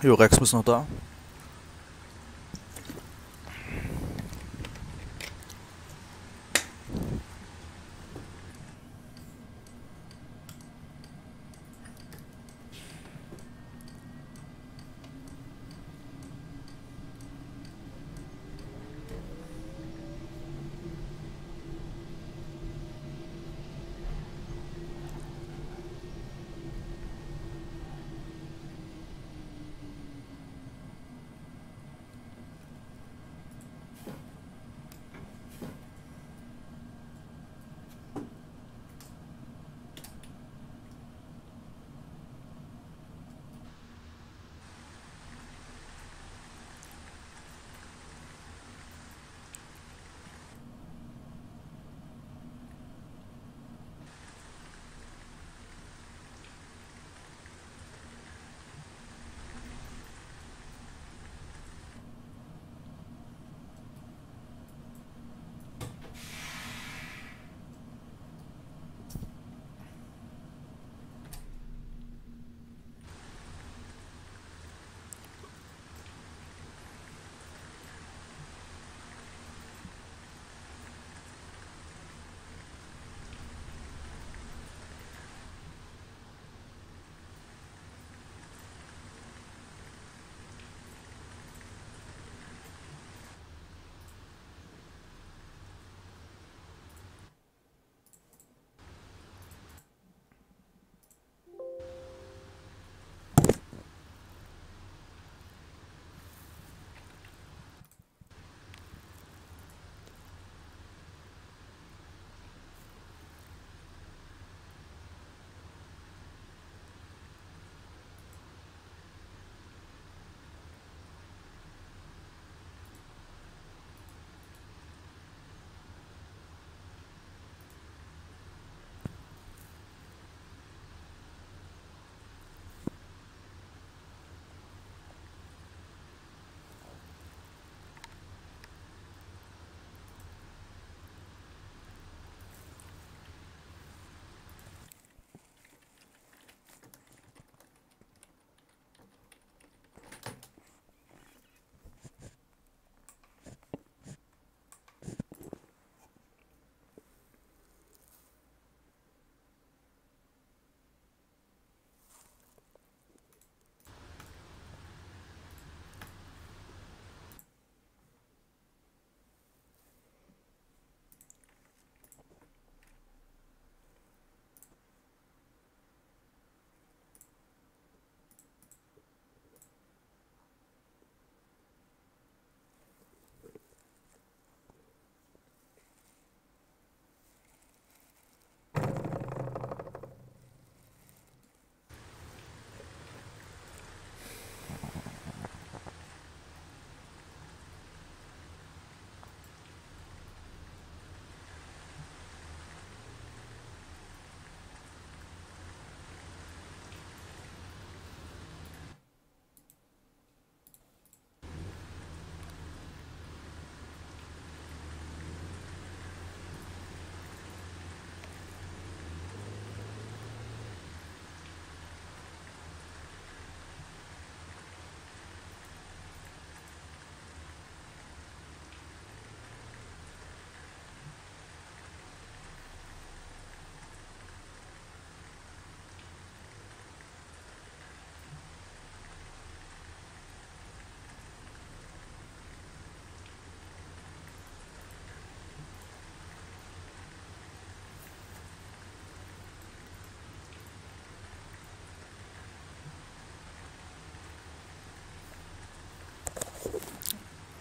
Gjorde Expressen noe da?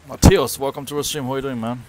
Mateos, welcome to the stream. How are you doing, man?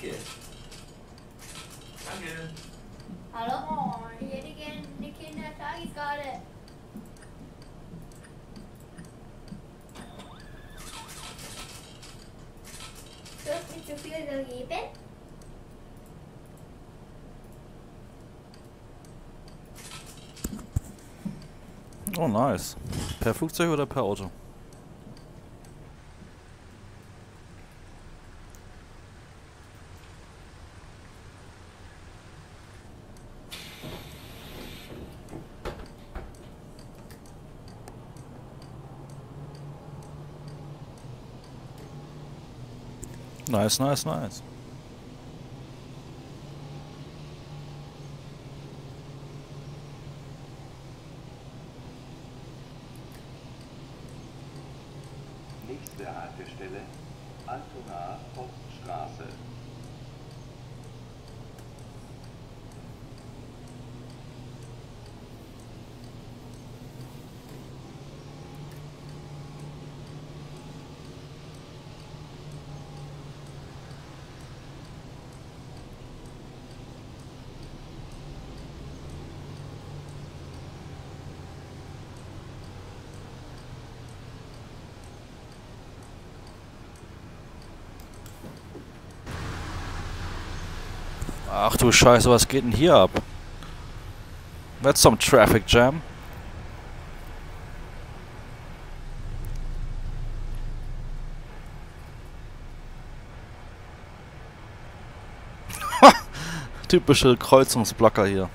Ticket? Danke. Hallo? Ich hätte gerne eine Kindertageskarte. Dürft nicht zu viel gegeben? Oh, nice. Per Flugzeug oder per Auto? Nice, nice, nice. Nächste Haltestelle Altona Poststraße. Ach du Scheiße, was geht denn hier ab? That's some traffic jam. Typische Kreuzungsblocker hier.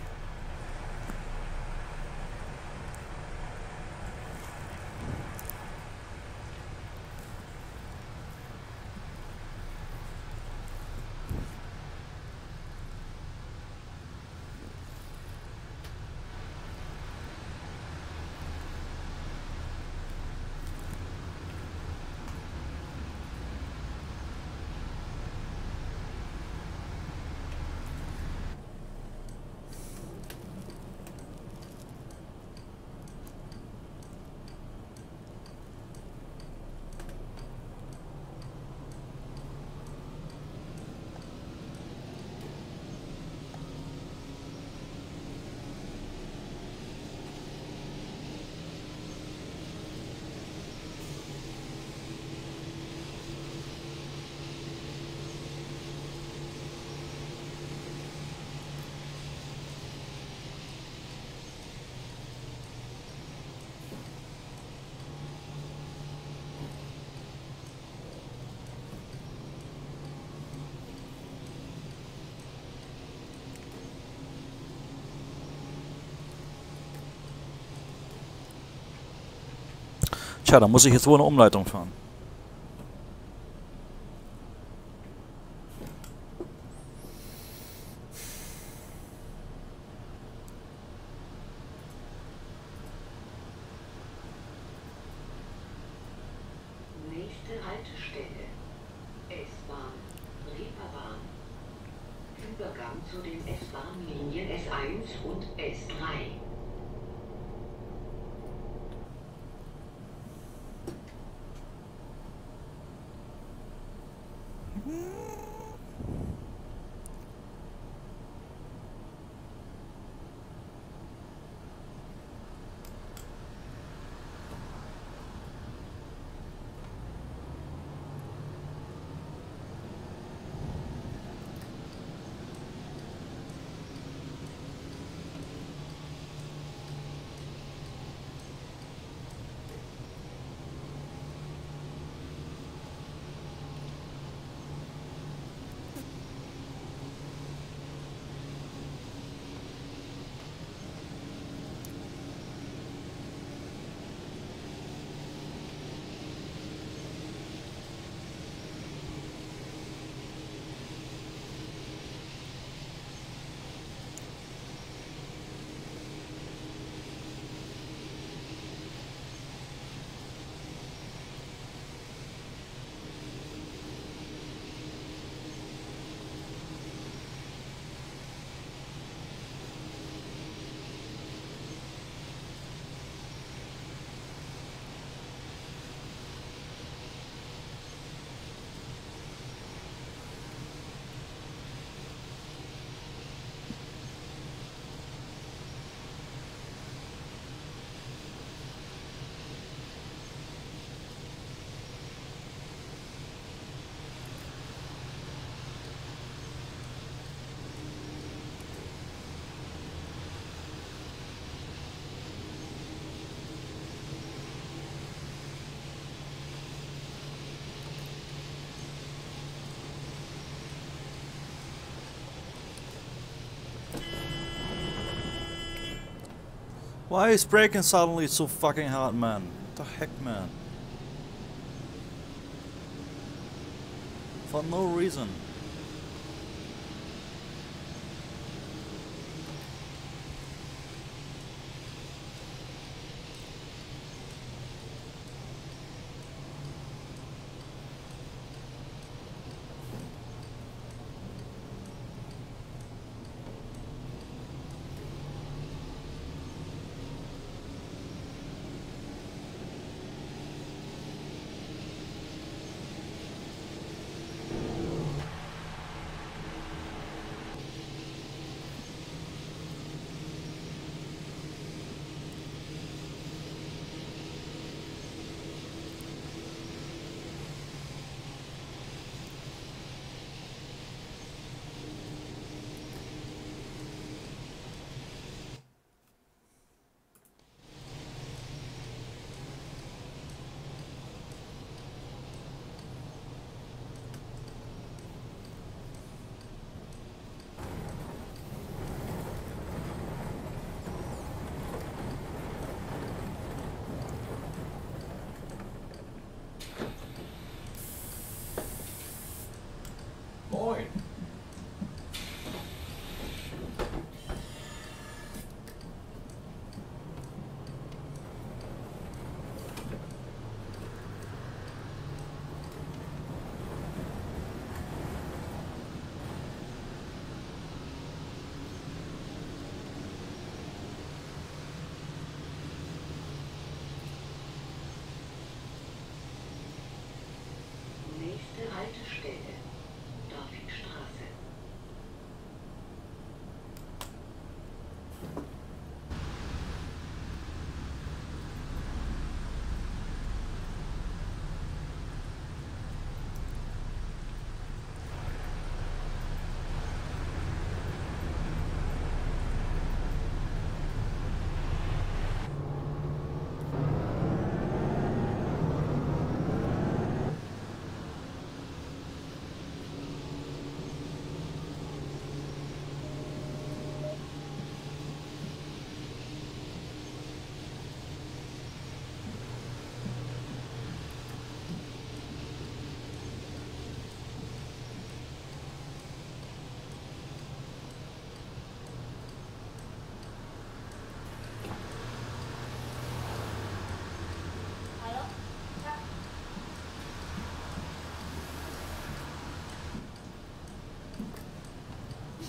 Tja, da muss ich jetzt wohl eine Umleitung fahren. Why is braking suddenly so fucking hard, man? What the heck, man? For no reason.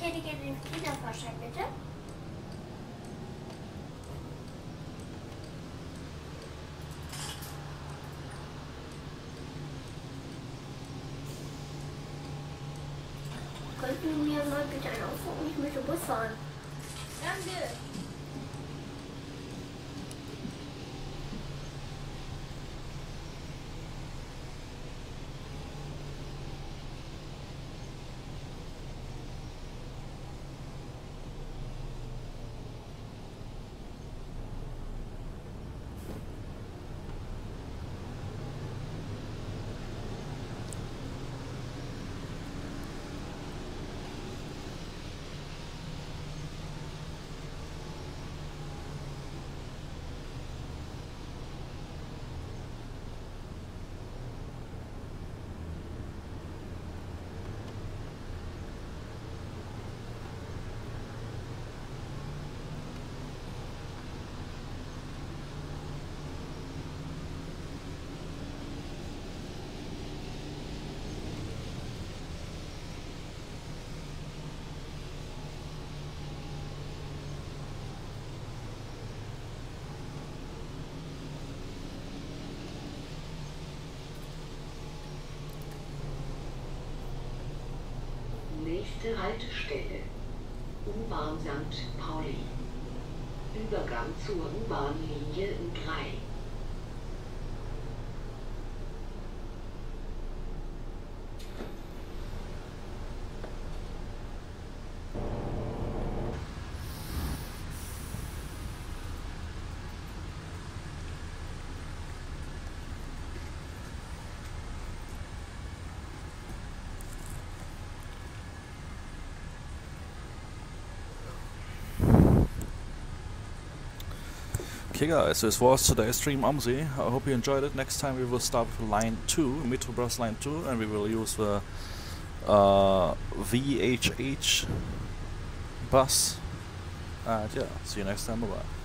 Gerne den Kinderfahrschein, bitte. Könnten Sie mir mal bitte einen aufrufen? Ich möchte Bus fahren. Danke. Nächste Haltestelle. U-Bahn St. Pauli. Übergang zur U-Bahn-Linie U3. Okay guys, this was today's stream Omzi. I hope you enjoyed it. Next time we will start with line 2, Metrobus line 2, and we will use the uh, VHH bus. And yeah, see you next time, bye bye.